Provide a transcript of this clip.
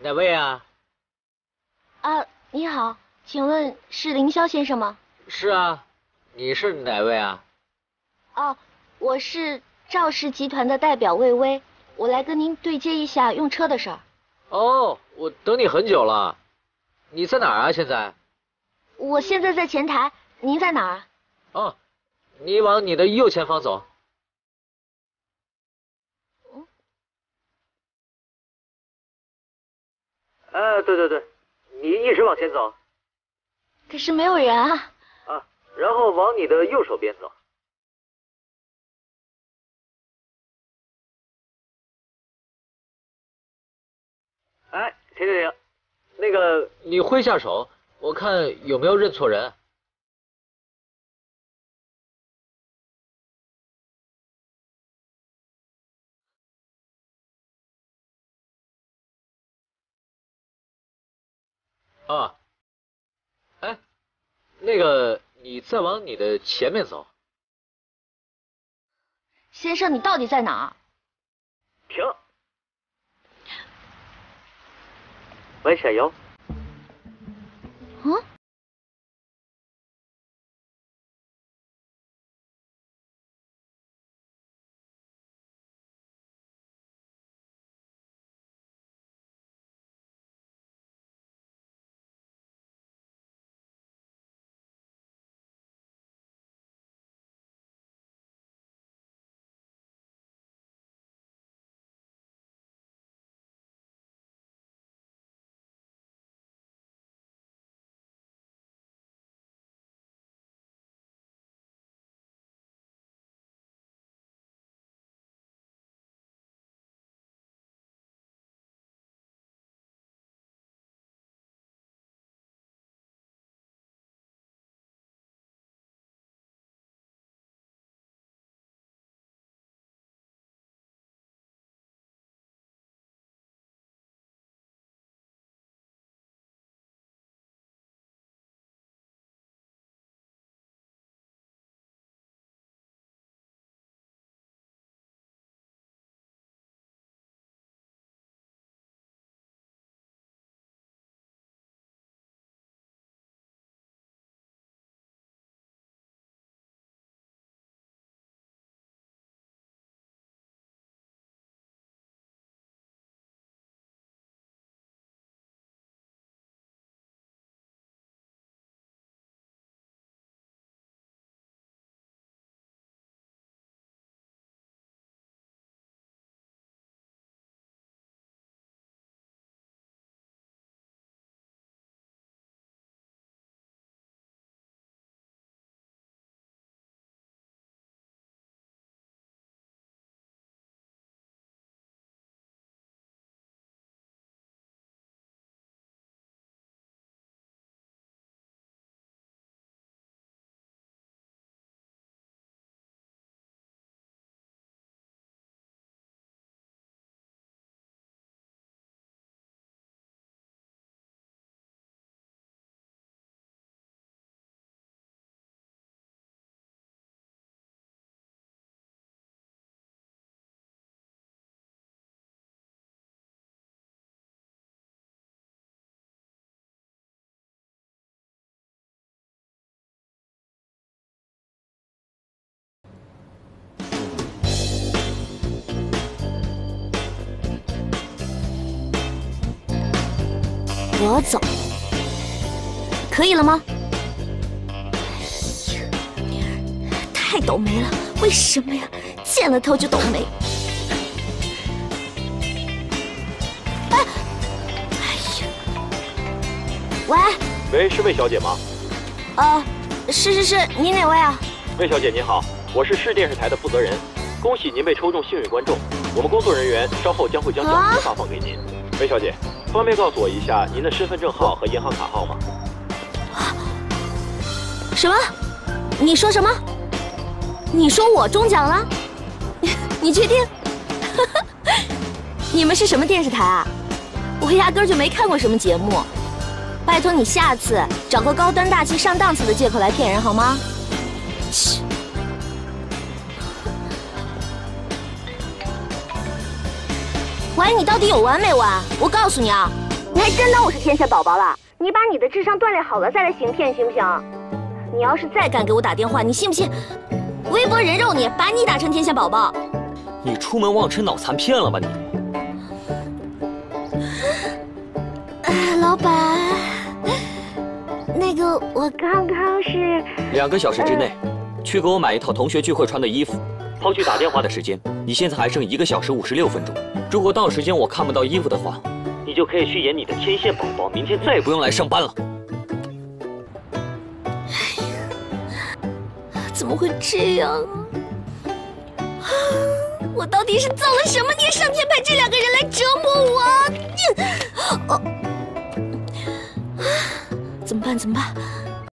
哪位啊？啊，你好，请问是凌霄先生吗？是啊，你是哪位啊？哦，我是赵氏集团的代表魏巍，我来跟您对接一下用车的事儿。哦，我等你很久了，你在哪儿啊？现在？我现在在前台，您在哪儿？哦，你往你的右前方走。哎，对对对，你一直往前走。可是没有人啊。啊，然后往你的右手边走。哎，停停停，那个你挥下手，我看有没有认错人。啊，哎，那个，你再往你的前面走。先生，你到底在哪儿？停。喂，小游。嗯。我走，可以了吗？哎呀，太倒霉了！为什么呀？见了头就倒霉。哎，哎呀，喂，喂，是魏小姐吗？呃，是是是，您哪位啊？魏小姐您好，我是市电视台的负责人，恭喜您被抽中幸运观众，我们工作人员稍后将会将奖品发放给您。魏小姐。方便告诉我一下您的身份证号和银行卡号吗？什么？你说什么？你说我中奖了？你确定？你们是什么电视台啊？我压根就没看过什么节目。拜托你下次找个高端大气上档次的借口来骗人好吗？切！喂，你到底有完没完？我告诉你啊，你还真当我是天线宝宝了？你把你的智商锻炼好了再来行骗行不行？你要是再敢给我打电话，你信不信？微博人肉你，把你打成天线宝宝。你出门忘吃脑残片了吧你？哎，老板，那个我刚刚是两个小时之内，去给我买一套同学聚会穿的衣服。抛去打电话的时间，你现在还剩一个小时五十六分钟。如果到时间我看不到衣服的话，你就可以去演你的天线宝宝，明天再也不用来上班了。哎呀怎么会这样啊？我到底是造了什么孽，上天派这两个人来折磨我？哦，怎么办？怎么办？